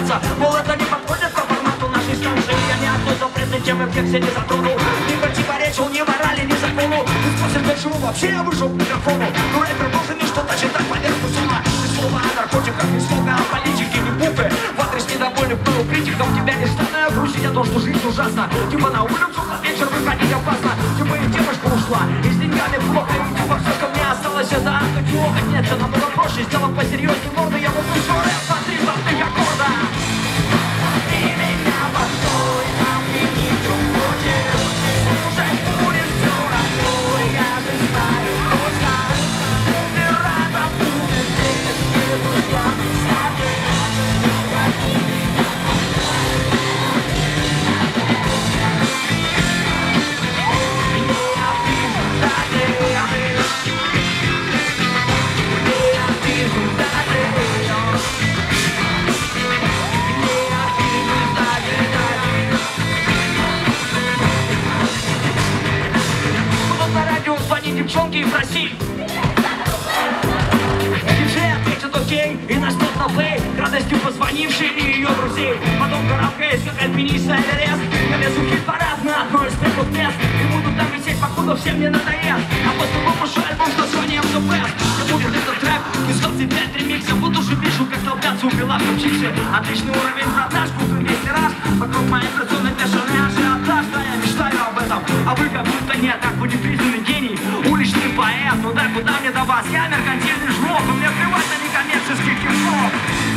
потом придраться Мол, это не подходит по формату нашей станции Я ни одной запретной темы в тексте не затронул Не противоречил ни морали, ни закону. И спросим, почему вообще я вышел к микрофону. Ну, рэпер должен не что-то читать поверху сама. Ни слова о наркотиках, ни слова о политике, ни буквы В адрес недовольных был критиков Тебя не стану я грустить о том, что жизнь ужасна. Типа на улицу на вечер выходить опасно. Типа и девушка ушла, и с деньгами плохо И типа все, что мне осталось, это автотюрок Нет, все намного проще, сделав посерьезнее морды Я буду еще девчонки из России. Диджей ответит окей и нажмет на плей К радости позвонившей и ее друзей. Потом карабкаясь, как альпинист Эверест. В хит-парад на одной из первых мест. И буду там висеть, покуда всем не надоест. А после выпущу альбом с названием The Best Где будет этот трэп из 25 ремиксов Вот уже вижу, как толпятся у Белака в Отличный уровень продаж, буду поэт, ну да куда мне до вас? Я меркантильный жлоб, у меня плевать на некоммерческих кишок.